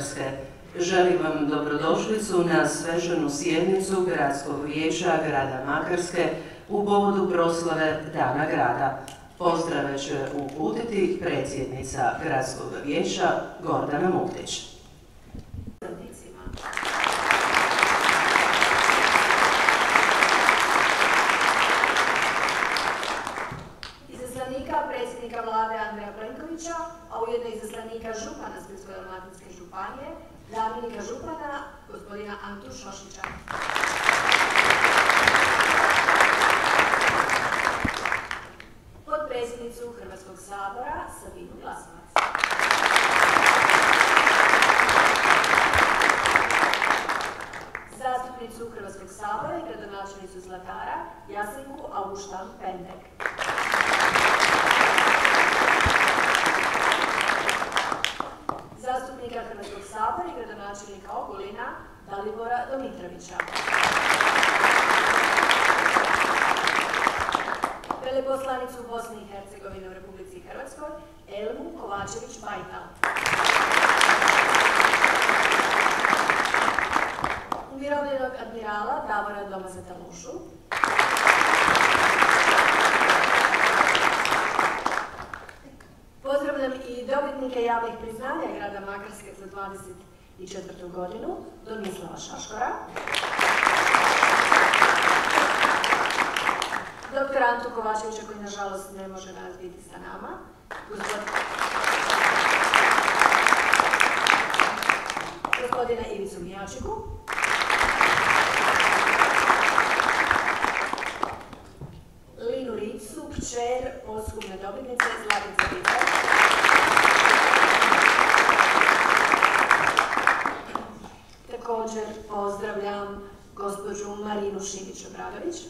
Makarske, želim vam dobrodošlicu na svečanu sjednicu Gradskog vijeća grada Makarske u povodu proslave Dana grada. Pozdrave će uputiti predsjednica Gradskog vijeća Gordana Muktić. Izaslanika predsjednika vlade Andreja Plenkovića, a ujedno izaslanika župana Splitsko-dalmatinske županije, zamjenika župana gospodina Antu Šošića. Potpredsjednicu Hrvatskog sabora Sabinu Glasovac. Zastupnicu Hrvatskog sabora i gradonačelnicu Zlatara Jasinku Auguštan Pendek. Zastupnika Hrvatskog sabora i gradonačelnika Ogulina Dalibora Domitrovića. Veleposlanicu Bosne i Hercegovine u Republici Hrvatskoj Elmu Kovačević-Bajtal. Umirovljenog admirala Davora Domaza Talušu. Pozdravljam i dobitnike javnih priznanja grada Makarske za 24. godinu, Domislava Šaškora. Dr. Antu Kovačevića koji nažalost ne može danas biti sa nama. Gospod- Gospodina Ivicu Mijačiku. Linu Ricu, kćer posthumne dobitnice Zlatice Rice. Također pozdravljam gospođu Marinu Šimić-Obradović.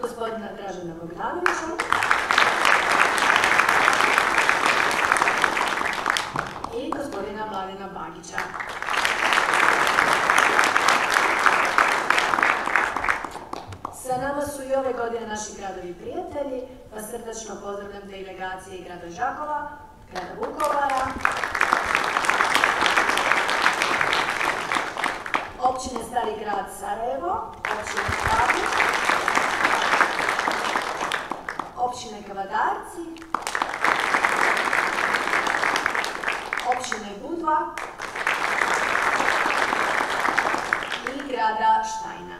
Gospodina Dražena Bogdanovića. I gospodina Mladena Bagića. Sa nama su i ove godine naši gradovi prijatelji, pa srdačno pozdravljam delegacije i grada Žakova, grada Vukovara, općine Stari grad Sarajevo, općine Stavić, općine Kavadarci, općine Budva i grada Štajna.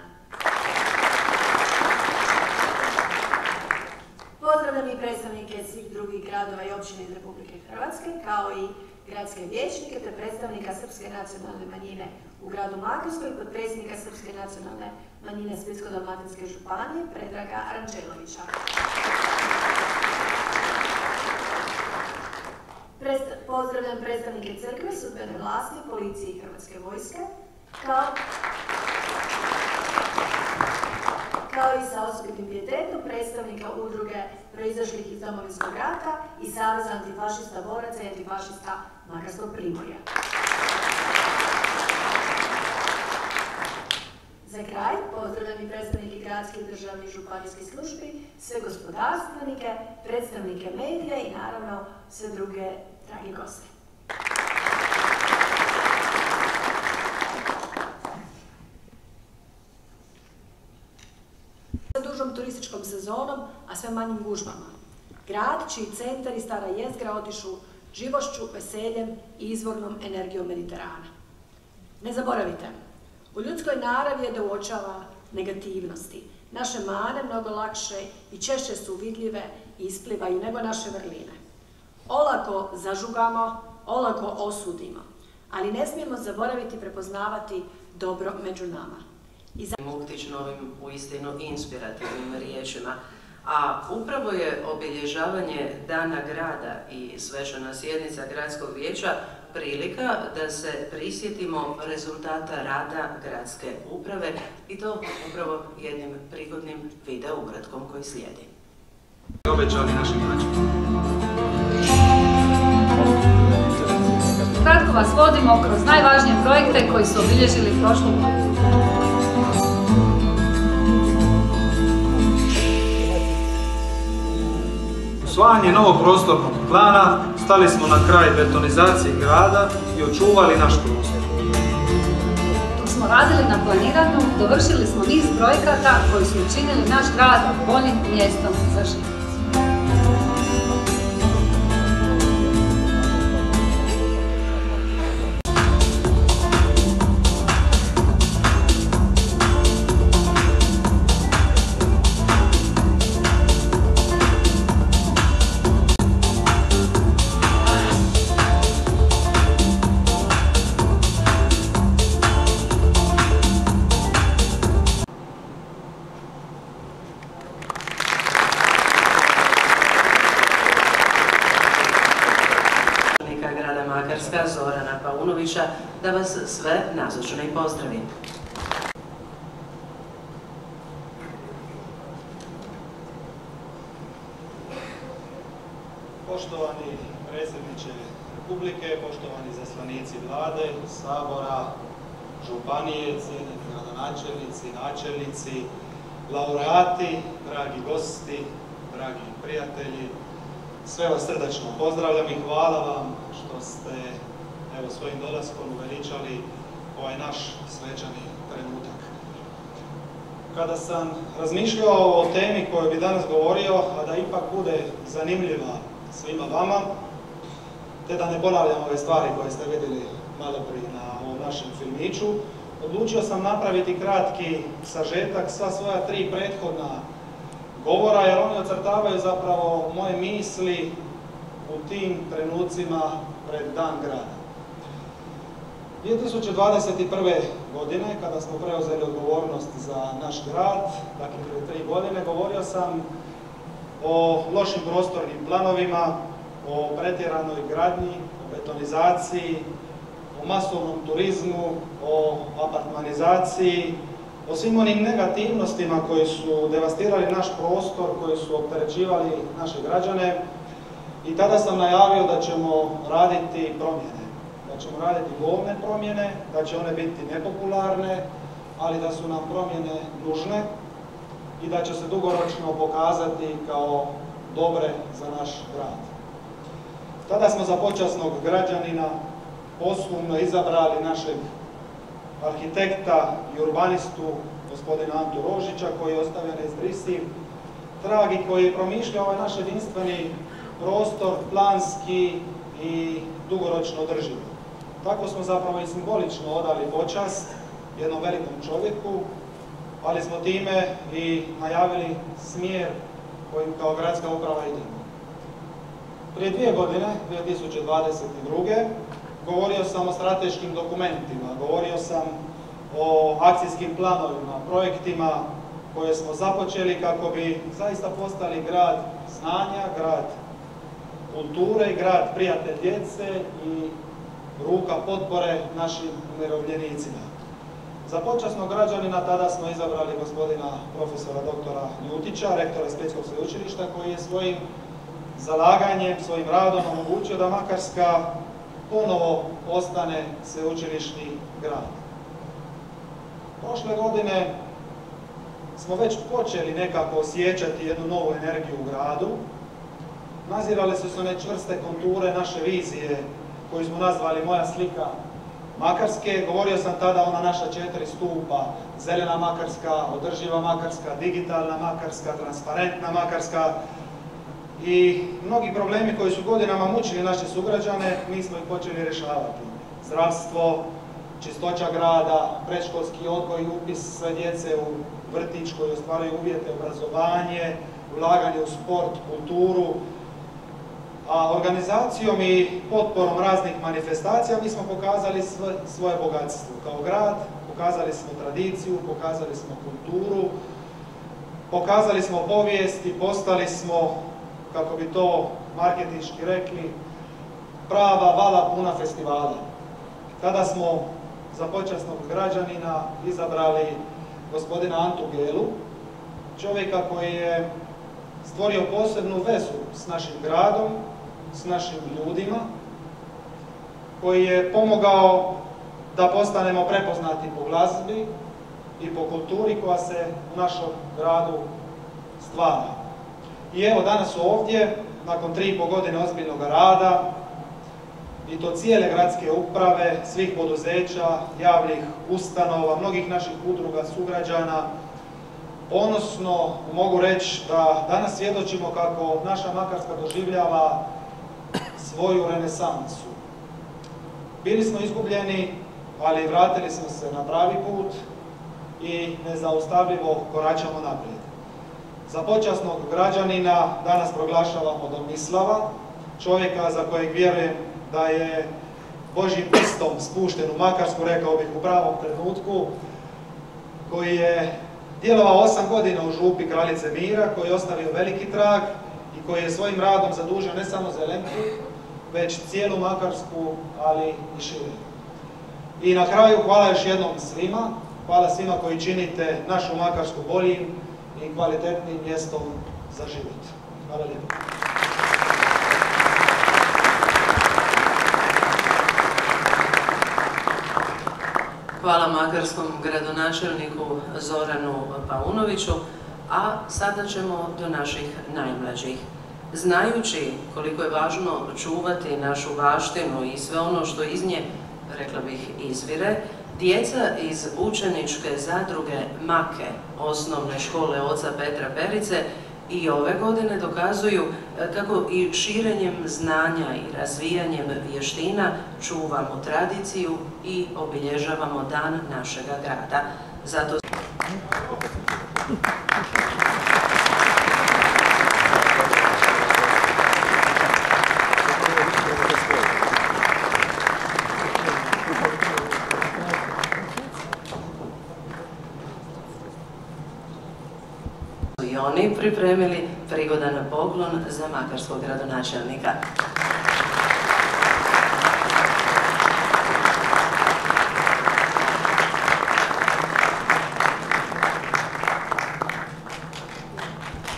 Pozdravljam i predstavnike svih drugih gradova i općina iz Republike Hrvatske, kao i gradske vijećnike te predstavnika Srpske nacionalne manjine u gradu Makarskoj i potpredsjednika Srpske nacionalne manjine Splitsko-dalmatinske županije Predraga Arančelovića. Pozdravljam predstavnike crkve, sudbene vlasti, policije i Hrvatske vojske, kao kao i sa osobitim pijetetom predstavnika udruge proizašlih iz Domovinskog rata i Saveza antifašista boraca i antifašista Makarskog primorja. Za kraj pozdravljam i predstavnike gradskih državnih županijskih službi, sve gospodarstvenike, predstavnike medija i naravno sve druge dragi goste. Turističkom sezonom, a sve manjim gužvama. Grad čiji centar i stara jezgra otišu živošću, veseljem i izvornom energijom Mediterana. Ne zaboravite, u ljudskoj naravi je da uočava negativnosti. Naše mane mnogo lakše i češće su vidljive i isplivaju nego naše vrline. Olako zažugamo, olako osudimo, ali ne smijemo zaboraviti prepoznavati dobro među nama. I za- Muktić novim uistinu inspirativnim riječima. A upravo je obilježavanje Dana grada i svečana sjednica Gradskog vijeća prilika da se prisjetimo rezultata rada gradske uprave i to upravo jednim prigodnim video ugratkom koji slijedi. obećali našim građanima. Kratko vas vodimo kroz najvažnije projekte koji su obilježili prošlu godinu. Usvajanje novog prostornog plana stali smo na kraj betonizaciji grada i očuvali naš prostor. Dok smo radili na planiranju, dovršili smo niz projekata koji su učinili naš grad boljim mjestom za život. Sve nazočne i pozdravim. Poštovani predsjedniče Republike, poštovani zaslanici vlade, sabora, županije, cijenjeni gradonačelnici, načelnici, laureati, dragi gosti, dragi prijatelji, sve vas srdačno pozdravljam i hvala vam što ste evo, svojim dolaskom uveličali ovaj naš svečani trenutak. Kada sam razmišljao o temi koju bi danas govorio, a da ipak bude zanimljiva svima vama, te da ne ponavljam ove stvari koje ste vidjeli malo prije na ovom našem filmiću, odlučio sam napraviti kratki sažetak sva svoja tri prethodna govora, jer oni ocrtavaju zapravo moje misli u tim trenucima pred dan grada. 2021. godine, kada smo preuzeli odgovornost za naš grad, dakle prije tri godine, govorio sam o lošim prostornim planovima, o pretjeranoj gradnji, o betonizaciji, o masovnom turizmu, o apartmanizaciji, o svim onim negativnostima koji su devastirali naš prostor, koji su opterećivali naše građane i tada sam najavio da ćemo raditi promjene. Ćemo raditi bolne promjene, da će one biti nepopularne, ali da su nam promjene nužne i da će se dugoročno pokazati kao dobre za naš grad. Tada smo za počasnog građanina poslovno izabrali našeg arhitekta i urbanistu gospodina Antu Rožića koji je ostavio neizbrisiv trag i koji je promišljao ovaj naš jedinstveni prostor planski i dugoročno održiv. Tako smo zapravo i simbolično odali počast jednom velikom čovjeku, ali smo time i najavili smjer kojim kao gradska uprava idemo. Prije dvije godine, 2022. govorio sam o strateškim dokumentima, govorio sam o akcijskim planovima, projektima koje smo započeli kako bi zaista postali grad znanja, grad kulture, grad prijatelj djece i ruka potpore našim umirovljenicima. Za počasnog građanina tada smo izabrali gospodina profesora doktora Ljutića, rektora Splitskog sveučilišta, koji je svojim zalaganjem, svojim radom omogućio da Makarska ponovo ostane sveučilišni grad. Prošle godine smo već počeli nekako osjećati jednu novu energiju u gradu. Nazirale su se one čvrste konture naše vizije koju smo nazvali Moja slika Makarske. Govorio sam tada ona naša četiri stupa, zelena Makarska, održiva Makarska, digitalna Makarska, transparentna Makarska. I mnogi problemi koji su godinama mučili naše sugrađane, mi smo ih počeli rješavati. Zdravstvo, čistoća grada, predškolski odgoj upis sve djece u vrtić koji ostvaraju uvjete, obrazovanje, ulaganje u sport, kulturu, a organizacijom i potporom raznih manifestacija mi smo pokazali svoje bogatstvo. Kao grad pokazali smo tradiciju, pokazali smo kulturu, pokazali smo povijest i postali smo, kako bi to marketinški rekli, prava vala puna festivala. Tada smo za počasnog građanina izabrali gospodina Antu Gelu, čovjeka koji je stvorio posebnu vezu s našim gradom, s našim ljudima, koji je pomogao da postanemo prepoznati po glazbi i po kulturi koja se u našom gradu stvara. I evo danas ovdje, nakon tri i pol godine ozbiljnog rada, i to cijele gradske uprave, svih poduzeća, javnih ustanova, mnogih naših udruga, sugrađana, ponosno mogu reći da danas svjedočimo kako naša Makarska doživljava svoju renesansu. Bili smo izgubljeni, ali vratili smo se na pravi put i nezaustavljivo koračamo naprijed. Za počasnog građanina danas proglašavamo Domislava, čovjeka za kojeg vjerujem da je Božim prstom spušten u Makarsku, rekao bih u pravom trenutku, koji je djelovao osam godina u župi Kraljice Mira, koji je ostavio veliki trag i koji je svojim radom zadužio ne samo Zelenku, već cijelu Makarsku, ali i šire. I na kraju hvala još jednom svima, hvala svima koji činite našu Makarsku boljim i kvalitetnim mjestom za život. Hvala lijepo. Hvala makarskom gradonačelniku Zoranu Paunoviću, a sada ćemo do naših najmlađih. Znajući koliko je važno čuvati našu baštinu i sve ono što iz nje, rekla bih, izvire, djeca iz učeničke zadruge Make, osnovne škole oca Petra Perice, i ove godine dokazuju e, kako i širenjem znanja i razvijanjem vještina čuvamo tradiciju i obilježavamo dan našega grada. Zato i oni pripremili prigodan poklon za makarskog gradonačelnika.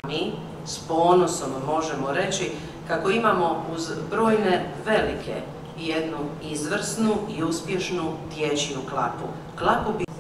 Mi s ponosom možemo reći kako imamo uz brojne velike jednu izvrsnu i uspješnu dječju klapu. Klapu bi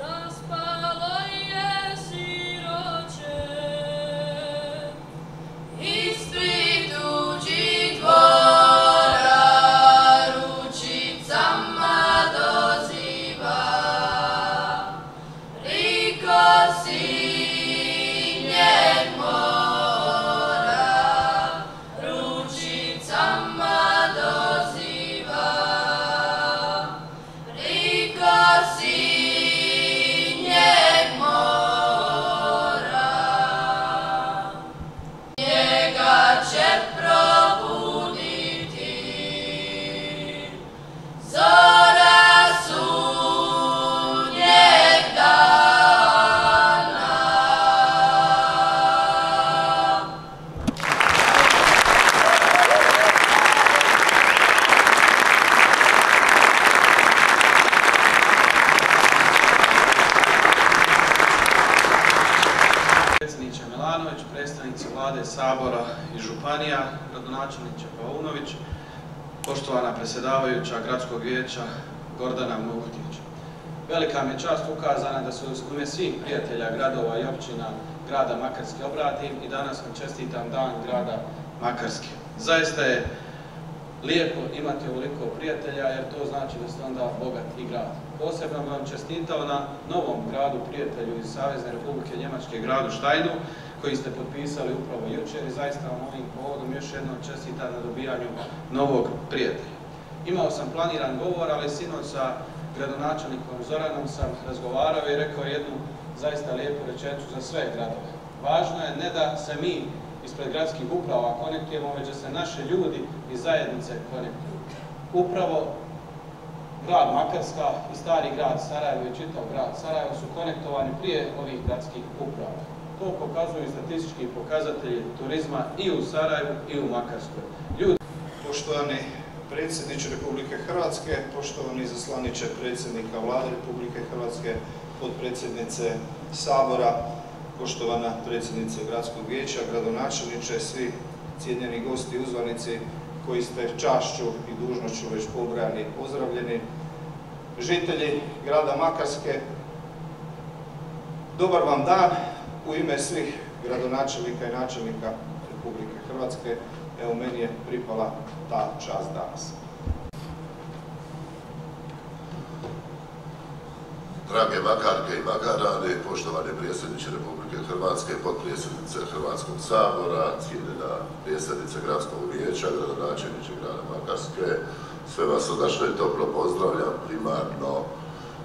vlade Sabora i Županija, gradonačelniče Paunović, poštovana predsjedavajuća gradskog vijeća Gordana Muhtić. Velika mi je čast ukazana da se u ime svih prijatelja gradova i općina grada Makarske obratim i danas vam čestitam dan grada Makarske. Zaista je lijepo imati ovoliko prijatelja jer to znači da ste onda bogat i grad. Posebno vam čestitao na novom gradu prijatelju iz Savezne Republike Njemačke, gradu Štajnu, koji ste potpisali upravo jučer i zaista vam ovim povodom još jednom čestitam na dobijanju novog prijatelja. Imao sam planiran govor, ali sinoć sa gradonačelnikom Zoranom sam razgovarao i rekao jednu zaista lijepu rečenicu za sve gradove. Važno je ne da se mi ispred gradskih uprava konektujemo, već da se naše ljudi iz zajednice konektuju. Upravo grad Makarska i stari grad Sarajevo i čitav grad Sarajevo su konektovani prije ovih gradskih uprava. To pokazuju i statistički pokazatelji turizma i u Sarajevu i u Makarskoj. Ljudi Poštovani predsjedniče Republike Hrvatske, poštovani zaslaniče predsjednika Vlade Republike Hrvatske, potpredsjednice Sabora, poštovana predsjednice Gradskog vijeća, gradonačelniče, svi cijenjeni gosti i uzvanici koji ste čašću i dužnošću već pobrojani i pozdravljeni, žitelji grada Makarske, dobar vam dan u ime svih gradonačelnika i načelnika Republike Hrvatske, evo meni je pripala ta čast danas. Drage makarke i makarane, poštovani predsjedniče Republike Hrvatske, potpredsjednice Hrvatskog sabora, cijenjena predsjednice Gradskog vijeća, gradonačelniče grada Makarske, sve vas odašlo i toplo pozdravljam primarno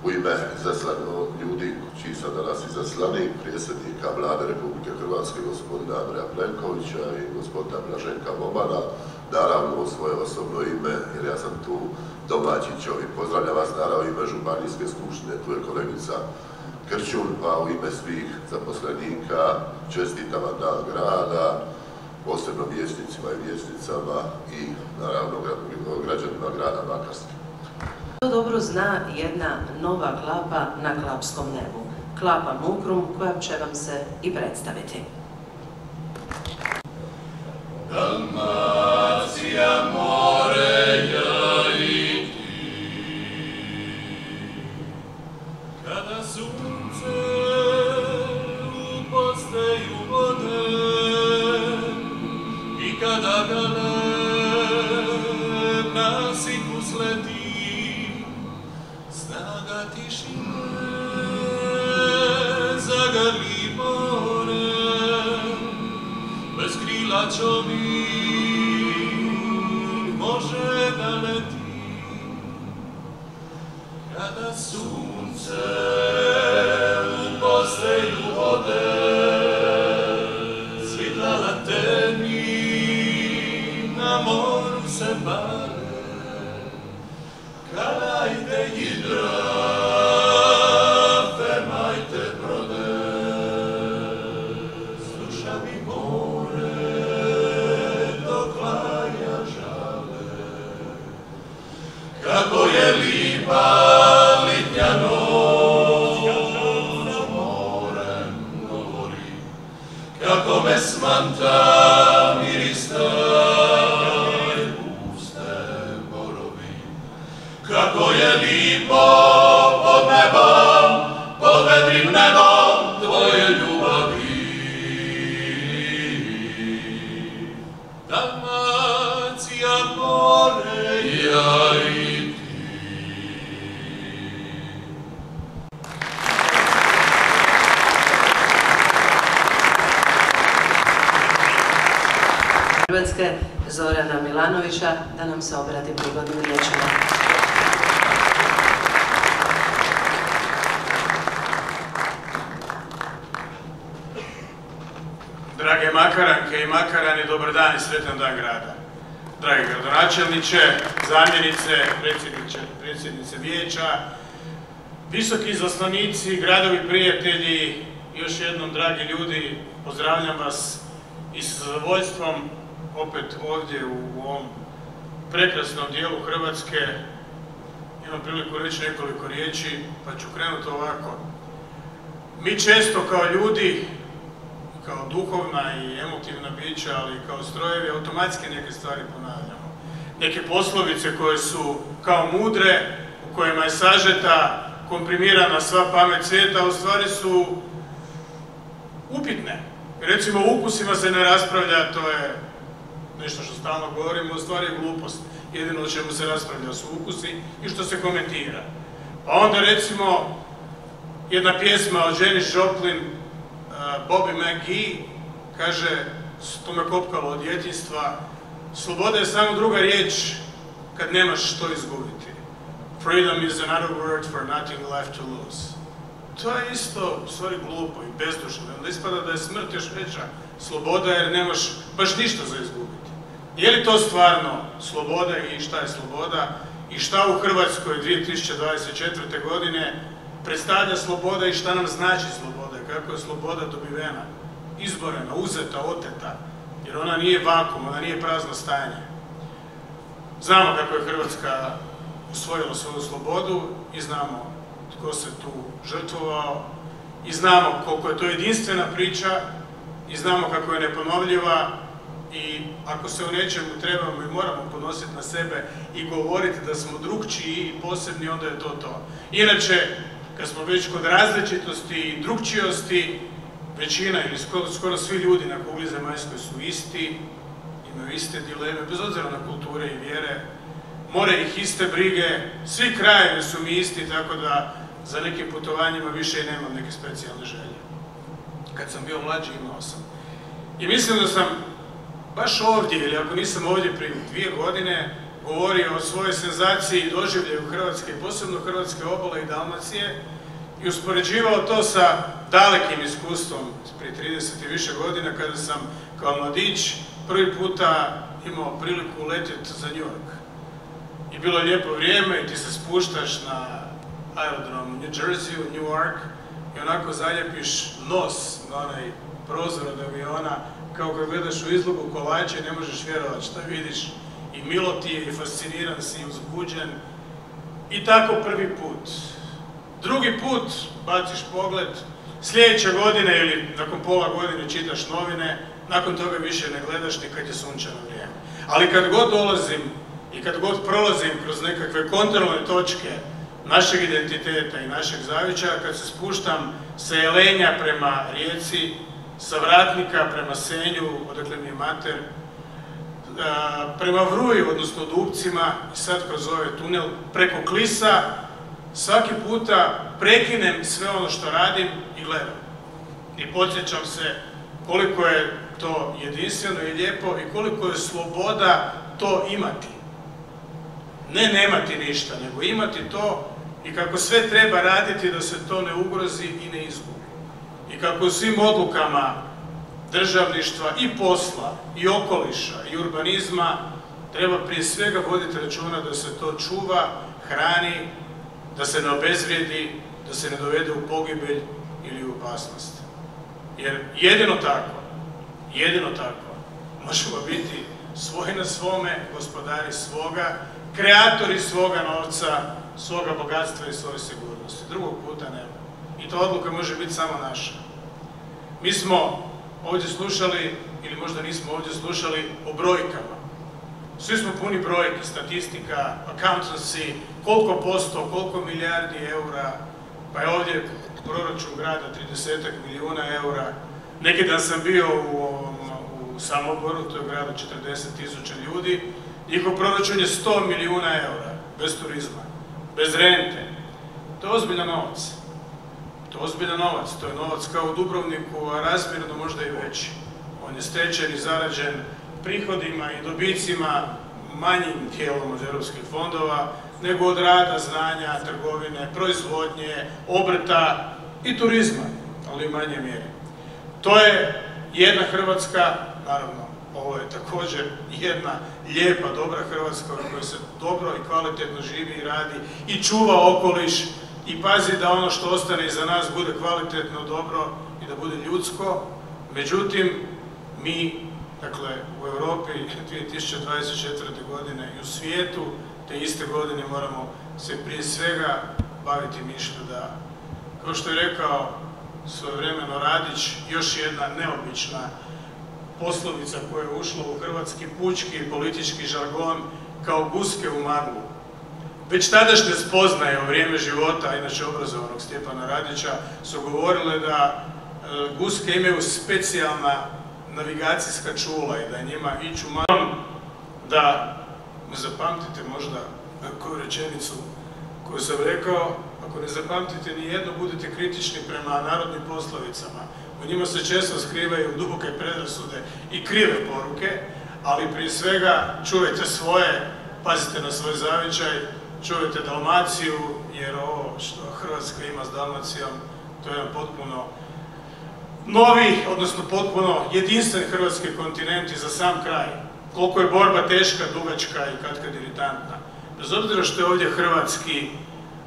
u ime izaslano ljudi čiji sam danas izaslanik, predsjednika vlade Republike Hrvatske gospodina Andreja Plenkovića i gospodina Blaženka Bobana, naravno u svoje osobno ime, jer ja sam tu domaći čovjek. Pozdravljam vas naravno u ime Županijske skupštine, tu je kolegica Krčun, pa u ime svih zaposlenika čestitam vam dan grada, posebno vječnicima i vječnicama i naravno građanima grada Makarske. To dobro zna jedna nova klapa na klapskom nebu. Klapa Mukrum koja će vam se i predstaviti. Dalmacija lipo pod nebom, pod vedrim nebom tvoje ljubavi. Dalmacija more, ja i. Hrvatske Zorana Milanovića da nam se obrati prigodnim riječima. Drage makaranke i makarani, dobar dan i sretan dan grada. Dragi gradonačelniče, zamjenice, predsjednice vijeća, visoki izaslanici, gradovi prijatelji, još jednom dragi ljudi, pozdravljam vas i sa zadovoljstvom opet ovdje u ovom prekrasnom dijelu Hrvatske. Imam priliku reći nekoliko riječi, pa ću krenuti ovako. Mi često kao ljudi kao duhovna i emotivna bića, ali i kao strojevi, automatski neke stvari ponavljamo. Neke poslovice koje su kao mudre, u kojima je sažeta, komprimirana sva pamet svijeta, u stvari su upitne. Recimo, o ukusima se ne raspravlja, to je nešto što stalno govorimo, u stvari je glupost. Jedino o čemu se raspravlja su ukusi i što se komentira. Pa onda recimo, jedna pjesma od Janis Joplin, Bobby McGee kaže, to me kopkalo od djetinstva, sloboda je samo druga riječ kad nemaš što izgubiti. Freedom is another word for nothing left to lose. To je isto, u stvari, glupo i bezdušno. Onda ispada da je smrt još veća sloboda jer nemaš baš ništa za izgubiti. Je li to stvarno sloboda i šta je sloboda i šta u Hrvatskoj 2024. godine predstavlja sloboda i šta nam znači sloboda, kako je sloboda dobivena, izborena, uzeta, oteta, jer ona nije vakum, ona nije prazno stanje. Znamo kako je Hrvatska usvojila svoju slobodu i znamo tko se tu žrtvovao i znamo koliko je to jedinstvena priča i znamo kako je neponovljiva i ako se u nečemu trebamo i moramo ponositi na sebe i govoriti da smo drugčiji i posebni, onda je to to. Inače, kad smo već kod različitosti i drugčijosti, većina ili skoro, svi ljudi na kugli zemaljskoj su isti imaju iste dileme, bez obzira na kulture i vjere, more ih iste brige, svi krajevi su mi isti, tako da za nekim putovanjima više i nemam neke specijalne želje. Kad sam bio mlađi imao sam. I mislim da sam baš ovdje, ili ako nisam ovdje prije dvije godine, govorio o svojoj senzaciji i doživljaju Hrvatske, posebno Hrvatske obale i Dalmacije, i uspoređivao to sa dalekim iskustvom prije 30 i više godina kada sam kao mladić prvi puta imao priliku letjeti za New York. I bilo je lijepo vrijeme i ti se spuštaš na aerodrom u New Jersey, u New York i onako zaljepiš nos na onaj prozor od aviona kao kad gledaš u izlogu kolača i ne možeš vjerovati što vidiš i milo ti je fasciniran si i uzbuđen i tako prvi put. Drugi put baciš pogled, sljedeće godine ili nakon pola godine čitaš novine, nakon toga više ne gledaš ni kad je sunčano vrijeme. Ali kad god dolazim i kad god prolazim kroz nekakve kontrolne točke našeg identiteta i našeg zavičaja, kad se spuštam sa Jelenja prema Rijeci, sa Vratnika prema Senju, odakle mi je mater, prema Vruji, odnosno Dupcima, i sad kroz ovaj tunel, preko Klisa, svaki puta prekinem sve ono što radim i gledam. I podsjećam se koliko je to jedinstveno i lijepo i koliko je sloboda to imati. Ne nemati ništa, nego imati to i kako sve treba raditi da se to ne ugrozi i ne izgubi. I kako svim odlukama državništva i posla, i okoliša, i urbanizma treba prije svega voditi računa da se to čuva, hrani, da se ne obezvrijedi, da se ne dovede u pogibelj ili u opasnost. Jer jedino tako, jedino tako, možemo biti svoj na svome, gospodari svoga, kreatori svoga novca, svoga bogatstva i svoje sigurnosti. Drugog puta nema. I ta odluka može biti samo naša. Mi smo ovdje slušali, ili možda nismo ovdje slušali, o brojkama. Svi smo puni brojki, statistika, accountancy, koliko posto, koliko milijardi eura, pa je ovdje proračun grada 30 milijuna eura. Neki dan sam bio u, u Samoboru, to je gradu 40 tisuća ljudi, njihov proračun je 100 milijuna eura, bez turizma, bez rente. To je ozbiljan novac. To je ozbiljan novac, to je novac kao u Dubrovniku, a razmjerno možda i veći. On je stečen i zarađen prihodima i dobicima manjim tijelom od europskih fondova, nego od rada, znanja, trgovine, proizvodnje, obrta i turizma, ali u manje mjeri. To je jedna Hrvatska, naravno, ovo je također jedna lijepa, dobra Hrvatska u kojoj se dobro i kvalitetno živi i radi i čuva okoliš i pazi da ono što ostane iza nas bude kvalitetno, dobro i da bude ljudsko. Međutim, mi, dakle, u Europi 2024. godine i u svijetu te iste godine moramo se prije svega baviti mišlju da, kao što je rekao svojevremeno Radić, još jedna neobična poslovica koja je ušla u hrvatski pučki i politički žargon kao guske u maglu. Već tadašnje spoznaje u vrijeme života, inače obrazovanog Stjepana Radića, su govorile da e, guske imaju specijalna navigacijska čula i da njima iću malo da zapamtite možda koju rečenicu koju sam rekao, ako ne zapamtite ni jedno, budite kritični prema narodnim poslovicama. U njima se često skrivaju duboke predrasude i krive poruke, ali prije svega čuvajte svoje, pazite na svoj zavičaj, čuvajte Dalmaciju, jer ovo što Hrvatska ima s Dalmacijom, to je potpuno novi, odnosno potpuno jedinstven hrvatski kontinent i za sam kraj. Koliko je borba teška, dugačka i katkad iritantna. Bez obzira što je ovdje hrvatski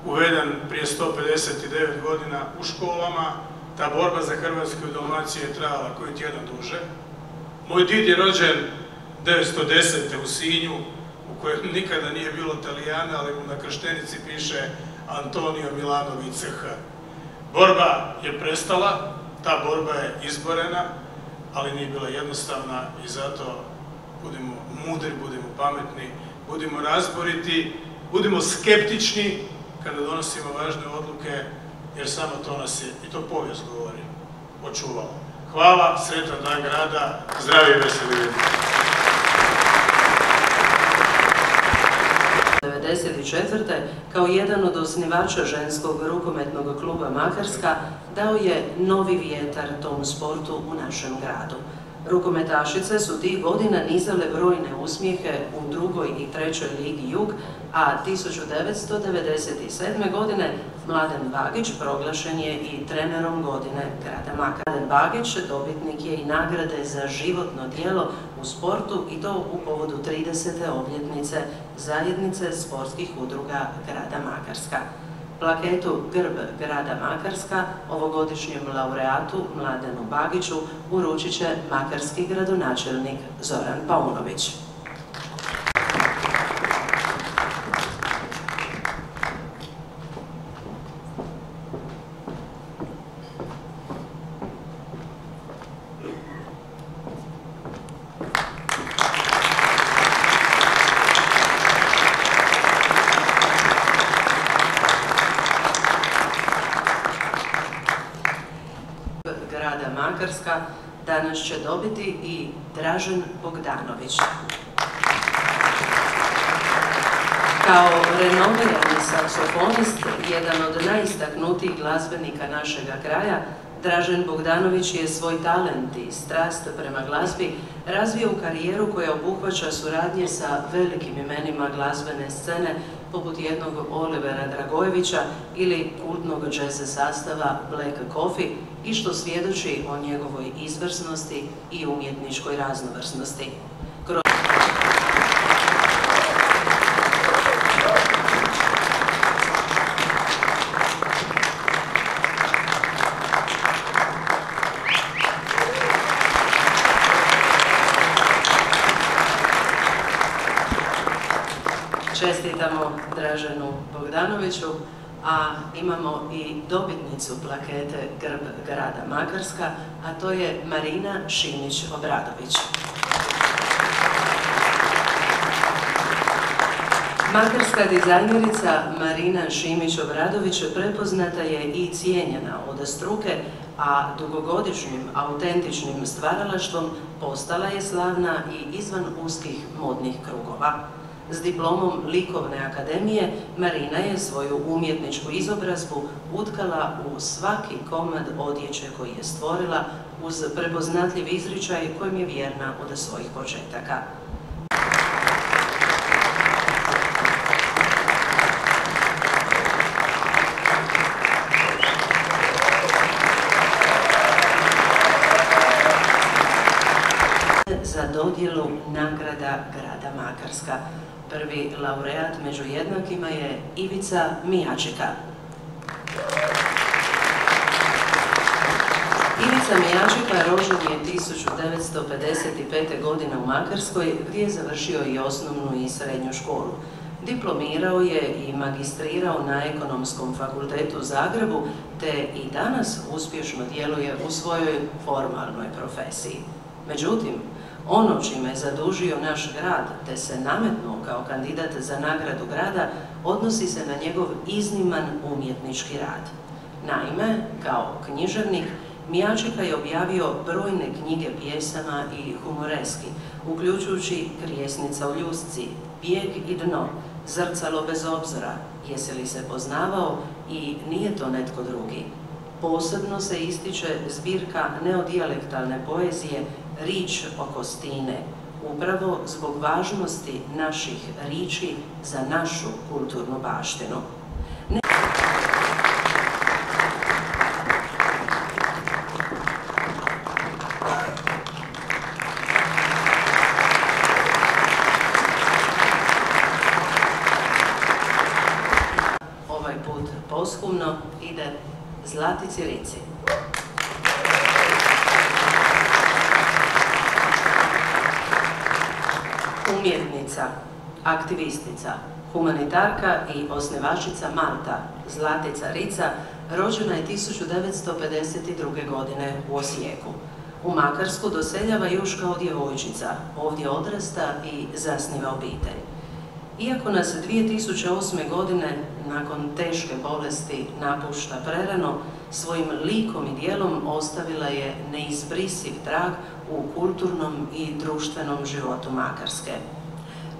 uveden prije 159 godina u školama, ta borba za Hrvatsku i Dalmaciju je trajala koji tjedan duže. Moj did je rođen 1910. u Sinju, u kojem nikada nije bilo Italijana, ali mu na krštenici piše Antonio Milanović CH. Borba je prestala, ta borba je izborena, ali nije bila jednostavna i zato budimo mudri, budimo pametni, budimo razboriti, budimo skeptični kada donosimo važne odluke, jer samo to nas je, i to povijest govori, očuvalo. Hvala, sretan dan grada, zdravi i veseli 1984. kao jedan od osnivača ženskog rukometnog kluba Makarska dao je novi vjetar tom sportu u našem gradu. Rukometašice su tih godina nizale brojne uspjehe u drugoj i trećoj ligi Jug, a 1997. godine Mladen Bagić proglašen je i trenerom godine grada Makar. Mladen Bagić dobitnik je i nagrade za životno djelo u sportu i to u povodu 30. obljetnice zajednice sportskih udruga grada Makarska. Plaketu Grb grada Makarska ovogodišnjem laureatu Mladenu Bagiću uručit će makarski gradonačelnik Zoran Paunović. Dražen Bogdanović. Kao renomirani saksofonist, jedan od najistaknutijih glazbenika našega kraja, Dražen Bogdanović je svoj talent i strast prema glazbi razvio u karijeru koja obuhvaća suradnje sa velikim imenima glazbene scene poput jednog Olivera Dragojevića ili kultnog džeze sastava Black Coffee i što svjedoči o njegovoj izvrsnosti i umjetničkoj raznovrsnosti. Čestitamo Draženu Bogdanoviću, a imamo i dobitnicu plakete Grb grada Makarska, a to je Marina Šimić-Obradović. Makarska dizajnerica Marina Šimić-Obradović prepoznata je i cijenjena od struke, a dugogodišnjim autentičnim stvaralaštvom postala je slavna i izvan uskih modnih krugova. S diplomom Likovne akademije Marina je svoju umjetničku izobrazbu utkala u svaki komad odjeće koji je stvorila uz prepoznatljiv izričaj kojim je vjerna od svojih početaka. za dodjelu nagrada grada Makarska. Prvi laureat među jednakima je Ivica Mijačika. Ivica Mijačika rođen je 1955. godine u Makarskoj gdje je završio i osnovnu i srednju školu. Diplomirao je i magistrirao na Ekonomskom fakultetu u Zagrebu te i danas uspješno djeluje u svojoj formalnoj profesiji. Međutim, ono čime je zadužio naš grad te se nametnuo kao kandidat za nagradu grada odnosi se na njegov izniman umjetnički rad. Naime, kao književnik, Mijačika je objavio brojne knjige pjesama i humoreski, uključujući Krijesnica u ljusci, Bijeg i dno, Zrcalo bez obzora, Jesi li se poznavao i Nije to netko drugi. Posebno se ističe zbirka neodijalektalne poezije Rič oko stine, upravo zbog važnosti naših riči za našu kulturnu baštinu. Ovaj put poskumno ide Zlatici Rici. Umjetnica, aktivistica, humanitarka i osnivačica Malta, Zlatica Rica, rođena je 1952. godine u Osijeku. U Makarsku doseljava još kao djevojčica, ovdje odrasta i zasniva obitelj. Iako nas 2008. godine, nakon teške bolesti, napušta prerano, svojim likom i dijelom ostavila je neizbrisiv trag u kulturnom i društvenom životu Makarske.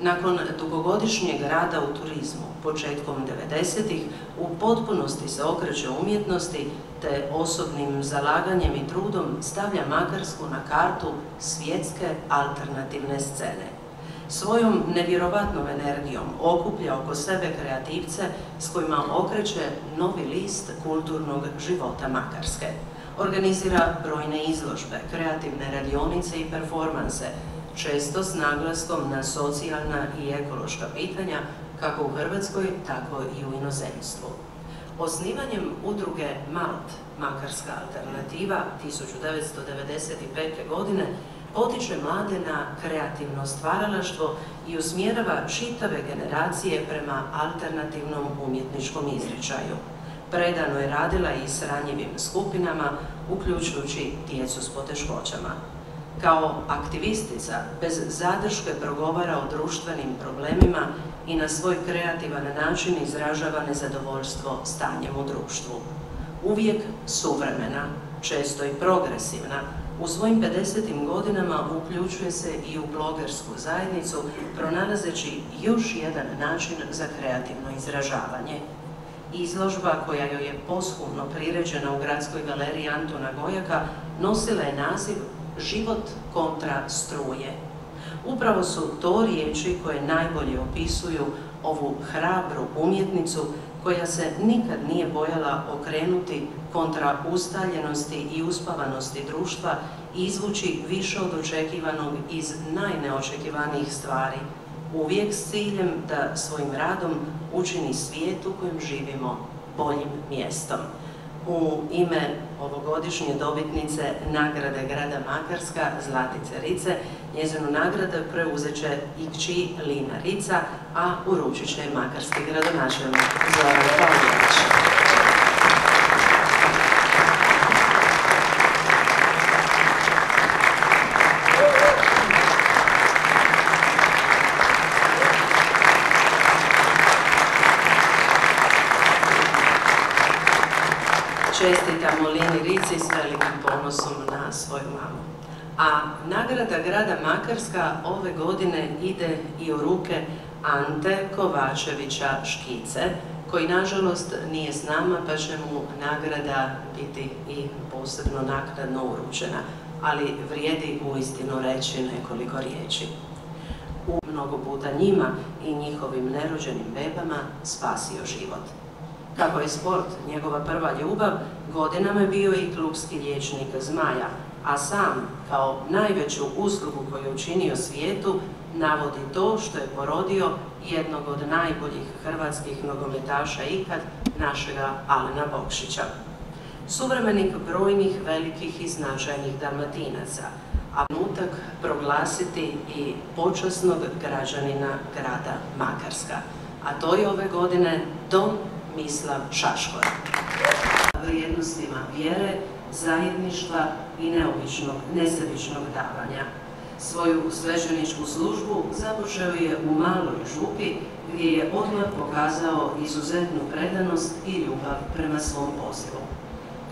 Nakon dugogodišnjeg rada u turizmu, početkom 90-ih, u potpunosti se okreće umjetnosti te osobnim zalaganjem i trudom stavlja Makarsku na kartu svjetske alternativne scene. Svojom nevjerovatnom energijom okuplja oko sebe kreativce s kojima okreće novi list kulturnog života Makarske. Organizira brojne izložbe, kreativne radionice i performanse, često s naglaskom na socijalna i ekološka pitanja kako u Hrvatskoj, tako i u inozemstvu. Osnivanjem udruge MALT, Makarska alternativa, 1995. godine, potiče mlade na kreativno stvaralaštvo i usmjerava čitave generacije prema alternativnom umjetničkom izričaju. Predano je radila i s ranjivim skupinama, uključujući djecu s poteškoćama. Kao aktivistica bez zadrške progovara o društvenim problemima i na svoj kreativan način izražava nezadovoljstvo stanjem u društvu. Uvijek suvremena, često i progresivna, u svojim 50. godinama uključuje se i u blogersku zajednicu, pronalazeći još jedan način za kreativno izražavanje. Izložba koja joj je poshumno priređena u Gradskoj galeriji Antona Gojaka nosila je naziv Život kontra struje. Upravo su to riječi koje najbolje opisuju ovu hrabru umjetnicu koja se nikad nije bojala okrenuti kontra ustaljenosti i uspavanosti društva izvući više od očekivanog iz najneočekivanijih stvari, uvijek s ciljem da svojim radom učini svijet u kojem živimo boljim mjestom. U ime ovogodišnje dobitnice nagrade grada Makarska, Zlatice Rice, njezinu nagradu preuzet će i kći Lina Rica, a uručit će makarski gradonačelnik Zoran Pavljević. Makarska ove godine ide i u ruke Ante Kovačevića Škice, koji nažalost nije s nama pa će mu nagrada biti i posebno naknadno uručena, ali vrijedi uistinu reći nekoliko riječi. U mnogo puta njima i njihovim nerođenim bebama spasio život. Kako je sport njegova prva ljubav, godinama je bio i klubski liječnik Zmaja, a sam, kao najveću uslugu koju je učinio svijetu, navodi to što je porodio jednog od najboljih hrvatskih nogometaša ikad, našega Alena Bokšića. Suvremenik brojnih velikih i značajnih dalmatinaca, a minutak proglasiti i počasnog građanina grada Makarska. A to je ove godine Dom Mislav Šaškor. Vrijednostima vjere, zajedništva i neobičnog, nesebičnog davanja. Svoju sveženičku službu započeo je u Maloj župi gdje je odmah pokazao izuzetnu predanost i ljubav prema svom pozivu.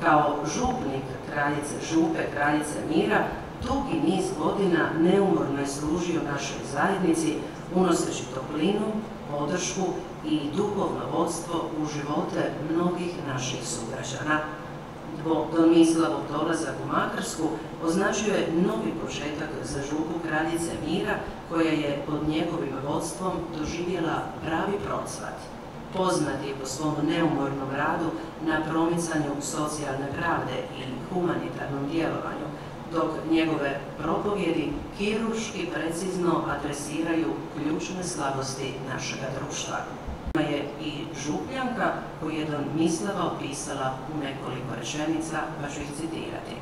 Kao župnik kraljice župe, kraljice mira, dugi niz godina neumorno je služio našoj zajednici, unoseći toplinu, podršku i duhovno vodstvo u živote mnogih naših sugrađana. Domislavog dolazak u Makarsku označio je novi početak za župu kraljice Mira, koja je pod njegovim vodstvom doživjela pravi procvat. Poznat je po svom neumornom radu na promicanju socijalne pravde i humanitarnom djelovanju, dok njegove propovjedi kirurški precizno adresiraju ključne slabosti našega društva je i Župljanka koju je Don Mislava opisala u nekoliko rečenica, pa ću ih citirati.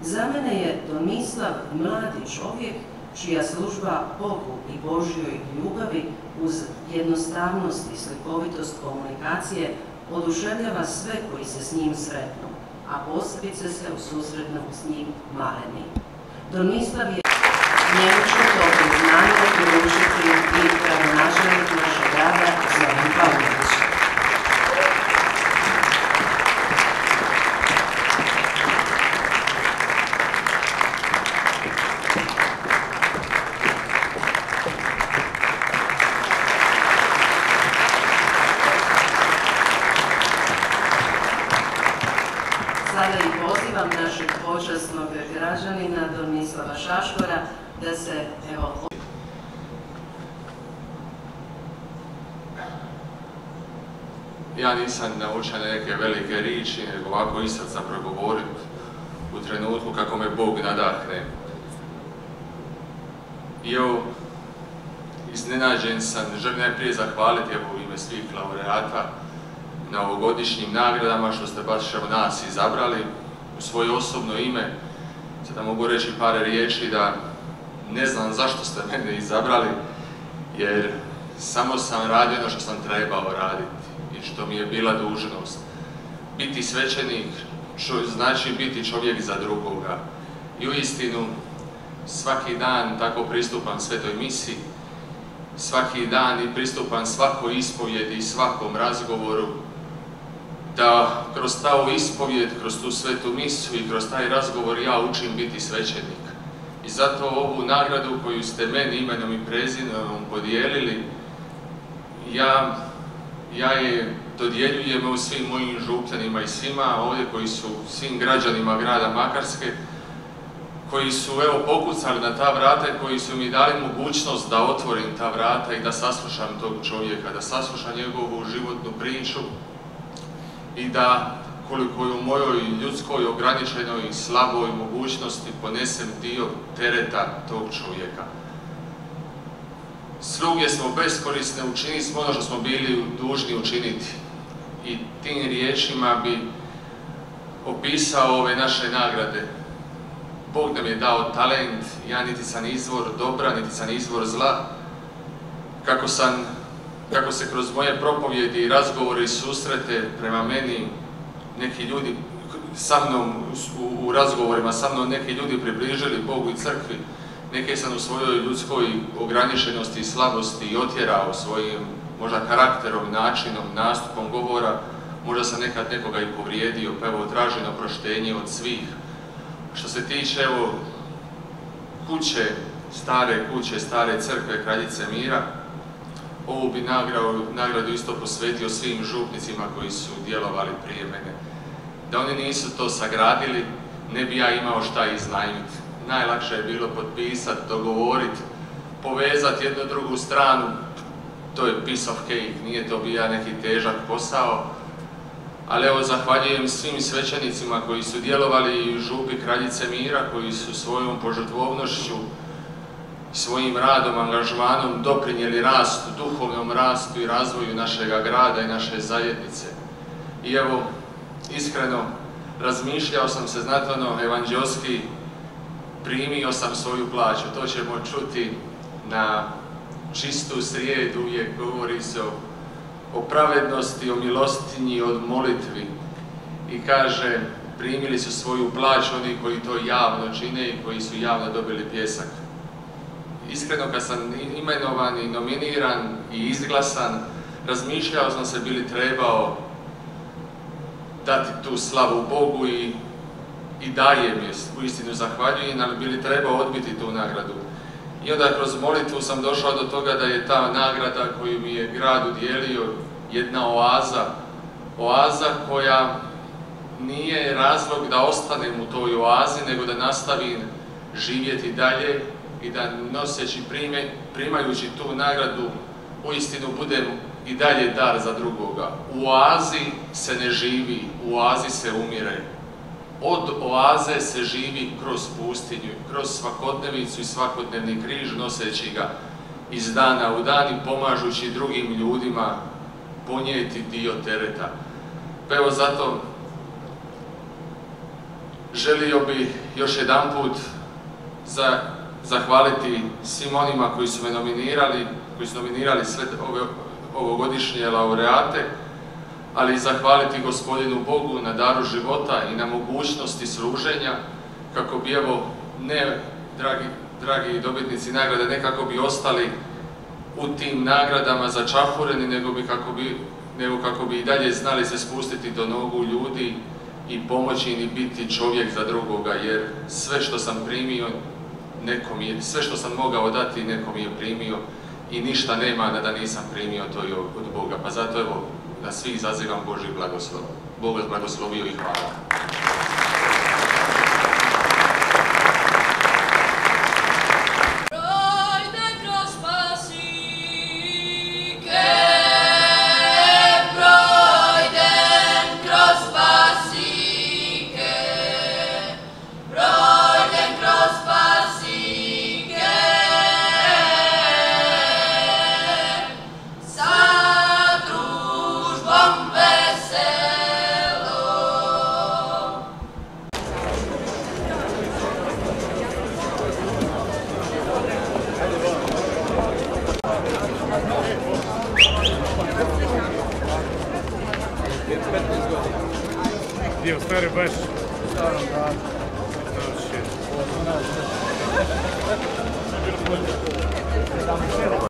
Za mene je Mislav mladi čovjek čija služba Bogu i Božjoj ljubavi uz jednostavnost i slikovitost komunikacije oduševljava sve koji se s njim sretnu, a posebice se u susretnu s njim maleni. Mislav je će to priznanje priučiti i gradonačelnik našeg grada. Nisam naučen neke velike riči, nego ovako iz srca progovorit u trenutku kako me Bog nadahne. I evo, iznenađen sam, želim najprije zahvaliti u ime svih laureata na ovogodišnjim nagradama što ste baš evo, nas izabrali u svoje osobno ime. Sada mogu reći par riječi da ne znam zašto ste mene izabrali, jer samo sam radio ono što sam trebao raditi i što mi je bila dužnost. Biti svećenik znači biti čovjek za drugoga. I u istinu, svaki dan tako pristupam svetoj misi, svaki dan i pristupam svakoj ispovjedi i svakom razgovoru, da kroz ta ispovjed, kroz tu svetu misu i kroz taj razgovor ja učim biti svećenik. I zato ovu nagradu koju ste meni imenom i prezinom podijelili, ja, ja je dodjeljujem u svim mojim župljanima i svima ovdje koji su, svim građanima grada Makarske, koji su evo pokucali na ta vrata i koji su mi dali mogućnost da otvorim ta vrata i da saslušam tog čovjeka, da saslušam njegovu životnu priču i da koliko je u mojoj ljudskoj ograničenoj i slaboj mogućnosti ponesem dio tereta tog čovjeka. Sluge smo beskorisne, učinili smo ono što smo bili dužni učiniti. I tim riječima bi opisao ove naše nagrade. Bog nam je dao talent, ja niti sam izvor dobra, niti sam izvor zla. Kako, sam, kako se kroz moje propovjedi i razgovore i susrete prema meni neki ljudi sa mnom u razgovorima sa mnom neki ljudi približili Bogu i crkvi, neke sam u svojoj ljudskoj ograničenosti i slabosti i otjerao svojim možda karakterom, načinom, nastupom govora, možda sam nekad nekoga i povrijedio, pa evo tražim oproštenje od svih. Što se tiče evo kuće, stare kuće, stare crkve Kraljice Mira, ovu bi nagradu, nagradu isto posvetio svim župnicima koji su djelovali prije mene. Da oni nisu to sagradili, ne bi ja imao šta iznajmiti najlakše je bilo potpisati, dogovoriti, povezati jednu drugu stranu, to je piece of cake, nije to bio neki težak posao. Ali evo, zahvaljujem svim svećenicima koji su djelovali u župi Kraljice Mira, koji su svojom požrtvovnošću, svojim radom, angažmanom doprinijeli rastu, duhovnom rastu i razvoju našega grada i naše zajednice. I evo, iskreno, razmišljao sam se, znate ono, evanđelski primio sam svoju plaću. To ćemo čuti na čistu srijedu, uvijek govori se o, o pravednosti, o milostinji, o molitvi. I kaže, primili su svoju plaću oni koji to javno čine i koji su javno dobili pjesak. Iskreno, kad sam imenovan i nominiran i izglasan, razmišljao sam se bili trebao dati tu slavu Bogu i i dajem je, uistinu zahvaljujem, ali bili treba odbiti tu nagradu. I onda kroz molitvu sam došao do toga da je ta nagrada koju mi je grad udjelio jedna oaza, oaza koja nije razlog da ostanem u toj oazi, nego da nastavim živjeti dalje i da noseći prime, primajući tu nagradu uistinu budem i dalje dar za drugoga. U oazi se ne živi, u oazi se umire. Od oaze se živi kroz pustinju, kroz svakodnevicu i svakodnevni križ noseći ga iz dana u dan i pomažući drugim ljudima ponijeti dio tereta. Pa evo zato želio bi još jedan put za, zahvaliti svim onima koji su me nominirali, koji su nominirali sve ove ovogodišnje laureate, ali i zahvaliti gospodinu Bogu na daru života i na mogućnosti služenja, kako bi evo, ne, dragi, dragi dobitnici nagrade, ne kako bi ostali u tim nagradama začahureni, nego bi kako bi, nego kako bi i dalje znali se spustiti do nogu ljudi i pomoći im biti čovjek za drugoga, jer sve što sam primio, nekom je, sve što sam mogao dati, nekom je primio i ništa nema da nisam primio to od Boga. Pa zato evo, da svi izazivam Boži blagoslov. Bog vas blagoslovio i hvala.